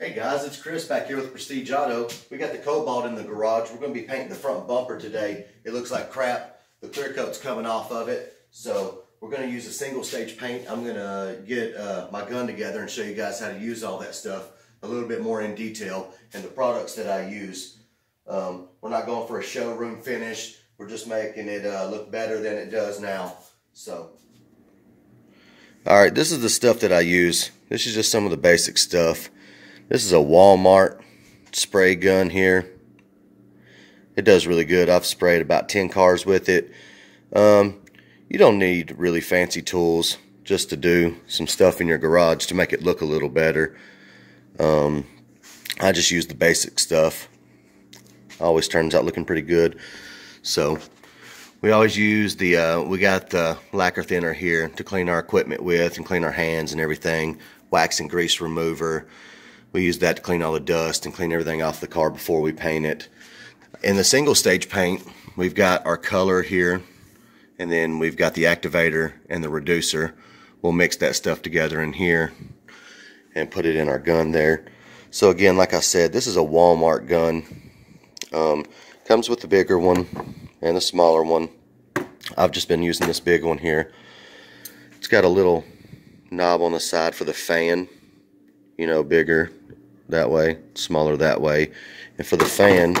Hey guys, it's Chris back here with Prestige Auto. We got the Cobalt in the garage. We're going to be painting the front bumper today. It looks like crap. The clear coat's coming off of it. So we're going to use a single stage paint. I'm going to get uh, my gun together and show you guys how to use all that stuff a little bit more in detail and the products that I use. Um, we're not going for a showroom finish. We're just making it uh, look better than it does now. So, all right, this is the stuff that I use. This is just some of the basic stuff. This is a Walmart spray gun here. It does really good. I've sprayed about 10 cars with it. Um, you don't need really fancy tools just to do some stuff in your garage to make it look a little better. Um, I just use the basic stuff. Always turns out looking pretty good. So we always use the, uh, we got the lacquer thinner here to clean our equipment with and clean our hands and everything. Wax and grease remover. We use that to clean all the dust and clean everything off the car before we paint it. In the single stage paint, we've got our color here, and then we've got the activator and the reducer. We'll mix that stuff together in here and put it in our gun there. So again, like I said, this is a Walmart gun. Um, comes with the bigger one and the smaller one. I've just been using this big one here. It's got a little knob on the side for the fan, you know, bigger that way, smaller that way. And for the fan,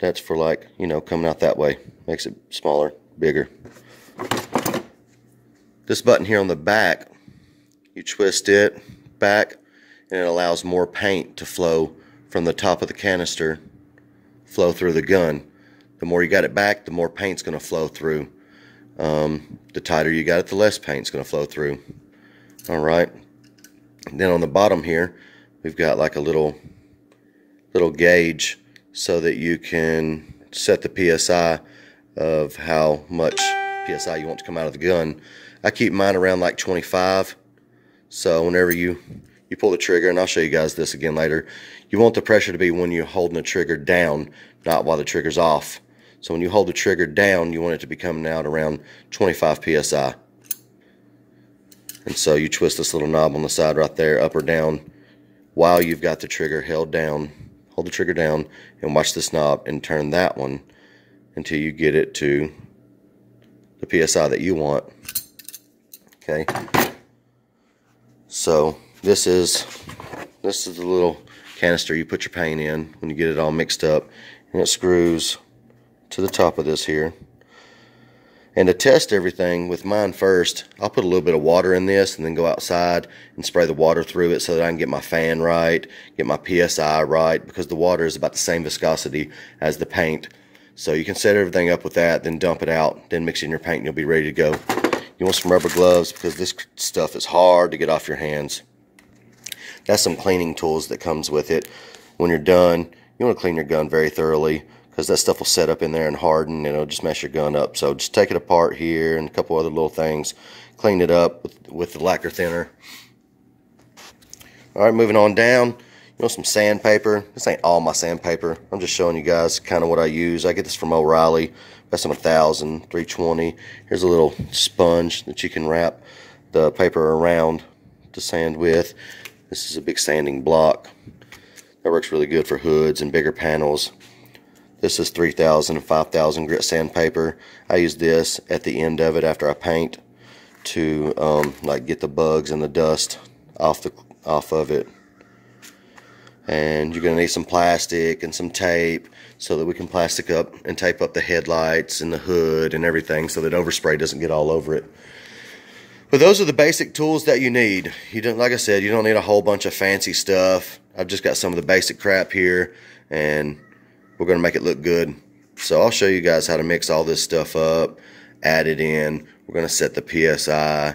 that's for like, you know, coming out that way. Makes it smaller, bigger. This button here on the back, you twist it back and it allows more paint to flow from the top of the canister, flow through the gun. The more you got it back, the more paint's going to flow through. Um, the tighter you got it, the less paint's going to flow through. All right. And then on the bottom here, we've got like a little little gauge so that you can set the PSI of how much PSI you want to come out of the gun. I keep mine around like 25. So whenever you, you pull the trigger, and I'll show you guys this again later, you want the pressure to be when you're holding the trigger down, not while the trigger's off. So when you hold the trigger down, you want it to be coming out around 25 PSI. And so you twist this little knob on the side right there, up or down, while you've got the trigger held down. Hold the trigger down and watch this knob and turn that one until you get it to the PSI that you want. Okay. So this is this is the little canister you put your paint in when you get it all mixed up and it screws to the top of this here and to test everything with mine first, I'll put a little bit of water in this and then go outside and spray the water through it so that I can get my fan right, get my PSI right, because the water is about the same viscosity as the paint. So you can set everything up with that, then dump it out, then mix in your paint and you'll be ready to go. You want some rubber gloves because this stuff is hard to get off your hands. That's some cleaning tools that comes with it. When you're done, you want to clean your gun very thoroughly because that stuff will set up in there and harden and it'll just mess your gun up. So just take it apart here and a couple other little things. Clean it up with, with the lacquer thinner. All right, moving on down. You know some sandpaper. This ain't all my sandpaper. I'm just showing you guys kind of what I use. I get this from O'Reilly. That's some 1000, 320. Here's a little sponge that you can wrap the paper around to sand with. This is a big sanding block. That works really good for hoods and bigger panels. This is 3000 and 5000 grit sandpaper. I use this at the end of it after I paint to um, like get the bugs and the dust off the off of it. And you're gonna need some plastic and some tape so that we can plastic up and tape up the headlights and the hood and everything so that overspray doesn't get all over it. But those are the basic tools that you need. You don't, like I said, you don't need a whole bunch of fancy stuff. I've just got some of the basic crap here and we're going to make it look good. So I'll show you guys how to mix all this stuff up, add it in. We're going to set the PSI.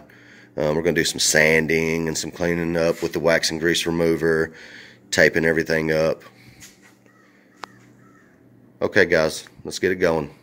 Um, we're going to do some sanding and some cleaning up with the wax and grease remover, taping everything up. Okay, guys, let's get it going.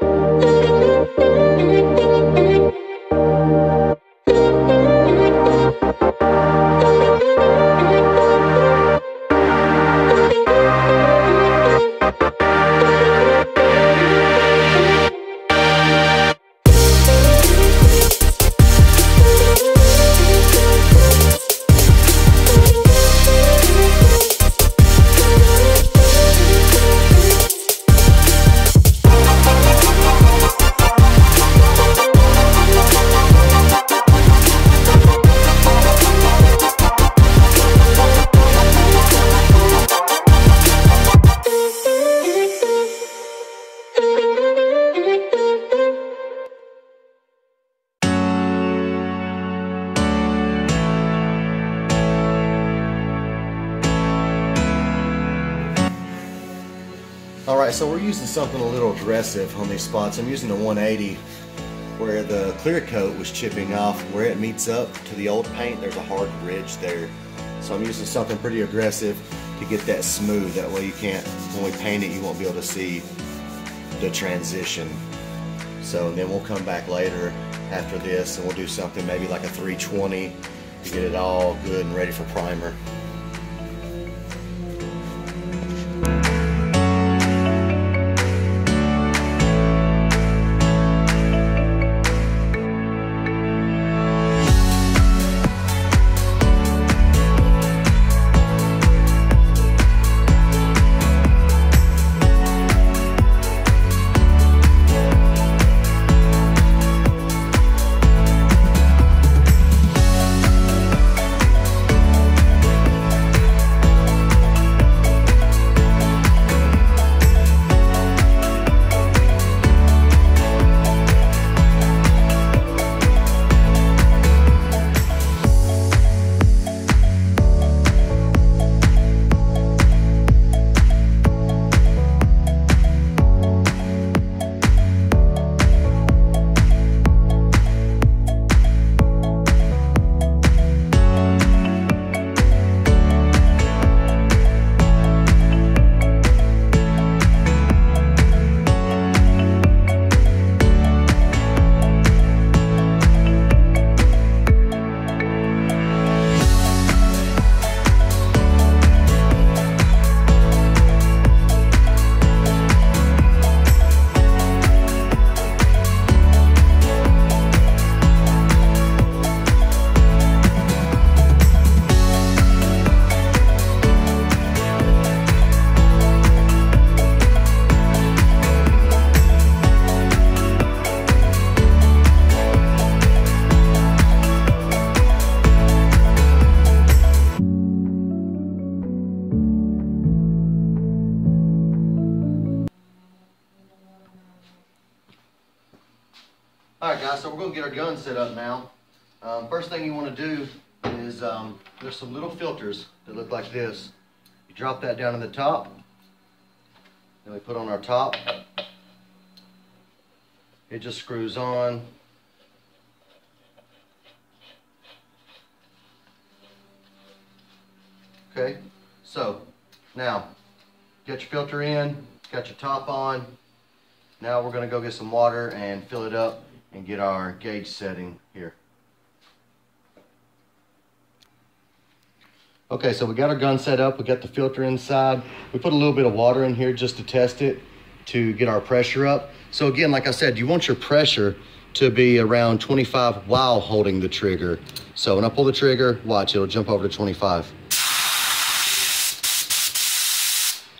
Yeah. Something a little aggressive on these spots. I'm using the 180 where the clear coat was chipping off. Where it meets up to the old paint, there's a hard ridge there. So I'm using something pretty aggressive to get that smooth. That way you can't, when we paint it, you won't be able to see the transition. So then we'll come back later after this and we'll do something maybe like a 320 to get it all good and ready for primer. All right, guys, so we're gonna get our gun set up now. Um, first thing you wanna do is, um, there's some little filters that look like this. You drop that down in the top. Then we put on our top. It just screws on. Okay, so now get your filter in, got your top on. Now we're gonna go get some water and fill it up and get our gauge setting here. Okay, so we got our gun set up, we got the filter inside. We put a little bit of water in here just to test it, to get our pressure up. So again, like I said, you want your pressure to be around 25 while holding the trigger. So when I pull the trigger, watch, it'll jump over to 25.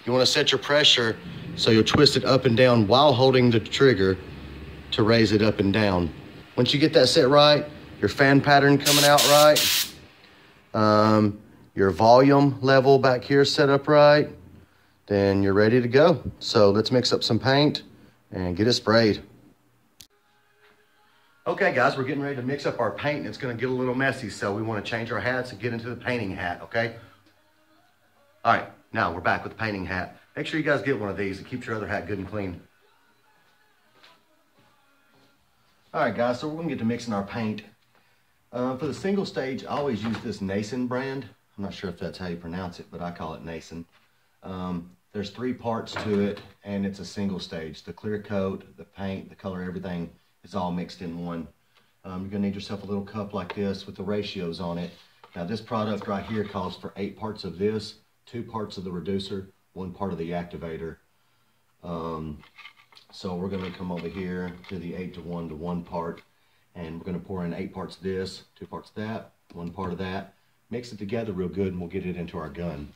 You wanna set your pressure so you'll twist it up and down while holding the trigger to raise it up and down. Once you get that set right, your fan pattern coming out right, um, your volume level back here set up right, then you're ready to go. So let's mix up some paint and get it sprayed. Okay guys, we're getting ready to mix up our paint and it's gonna get a little messy. So we wanna change our hats and get into the painting hat, okay? All right, now we're back with the painting hat. Make sure you guys get one of these. It keeps your other hat good and clean. All right, guys, so we're gonna get to mixing our paint. Uh, for the single stage, I always use this Nason brand. I'm not sure if that's how you pronounce it, but I call it Nason. Um, there's three parts to it, and it's a single stage. The clear coat, the paint, the color, everything is all mixed in one. Um, you're gonna need yourself a little cup like this with the ratios on it. Now this product right here calls for eight parts of this, two parts of the reducer, one part of the activator. Um, so we're gonna come over here to the eight to one to one part and we're gonna pour in eight parts of this, two parts of that, one part of that. Mix it together real good and we'll get it into our gun.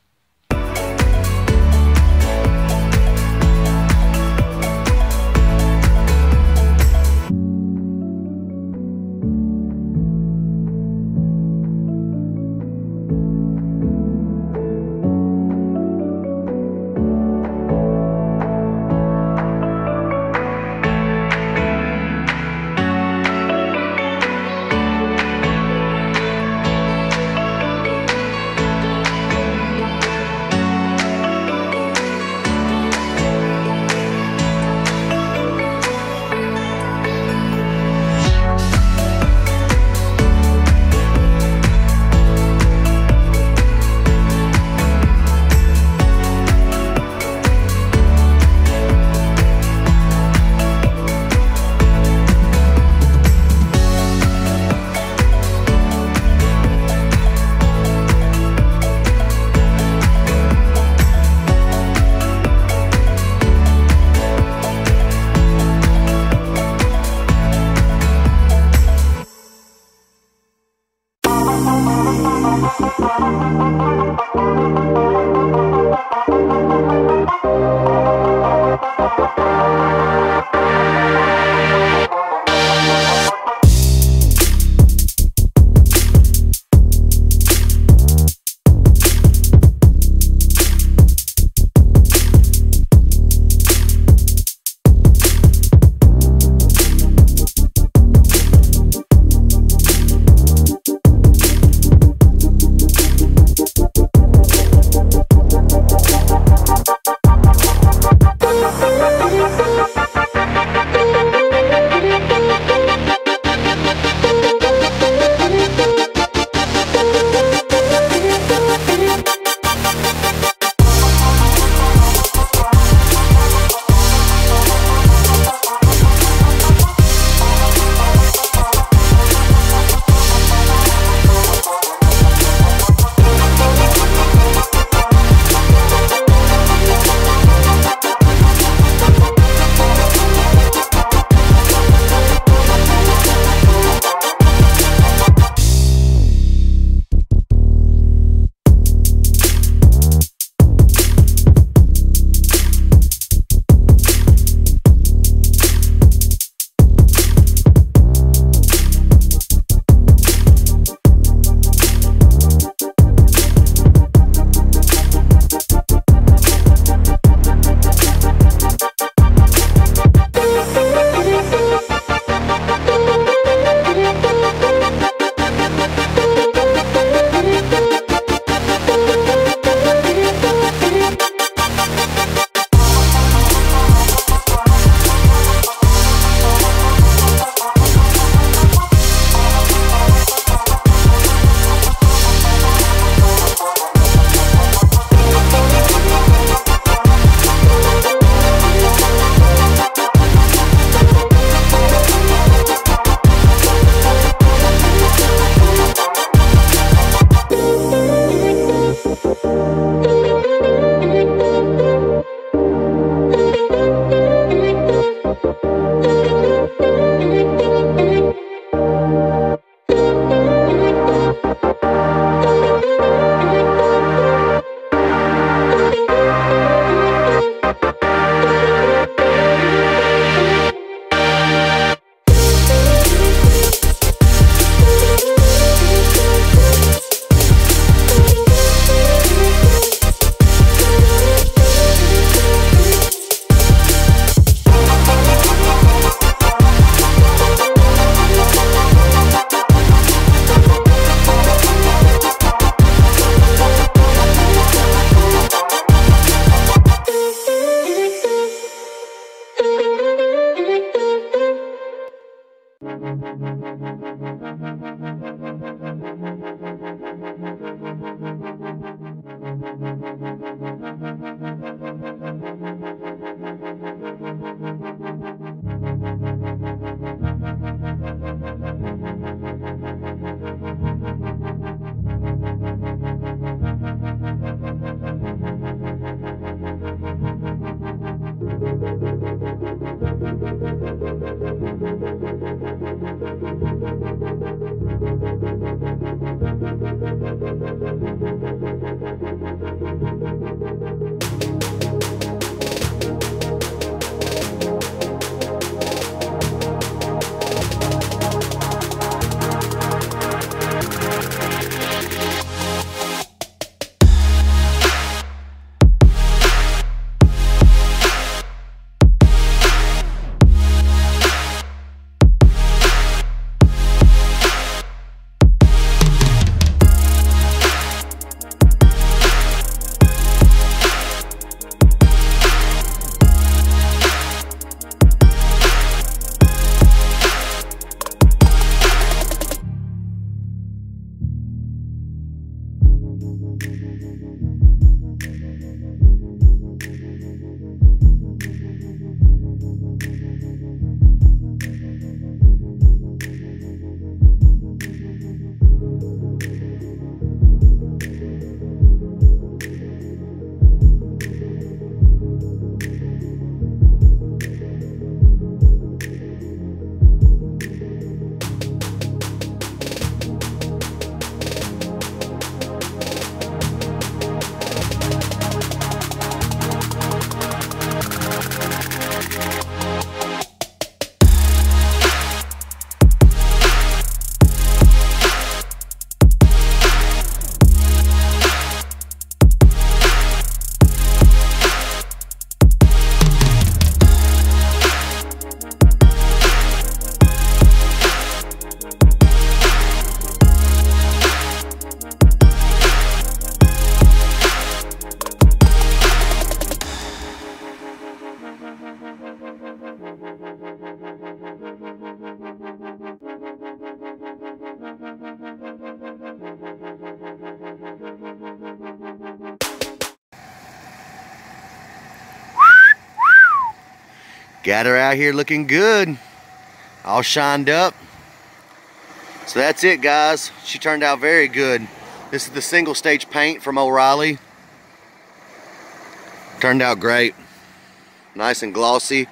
Got her out here looking good. All shined up. So that's it, guys. She turned out very good. This is the single stage paint from O'Reilly. Turned out great. Nice and glossy.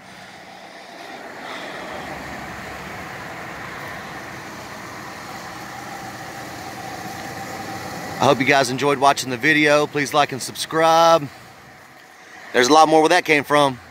I hope you guys enjoyed watching the video. Please like and subscribe. There's a lot more where that came from.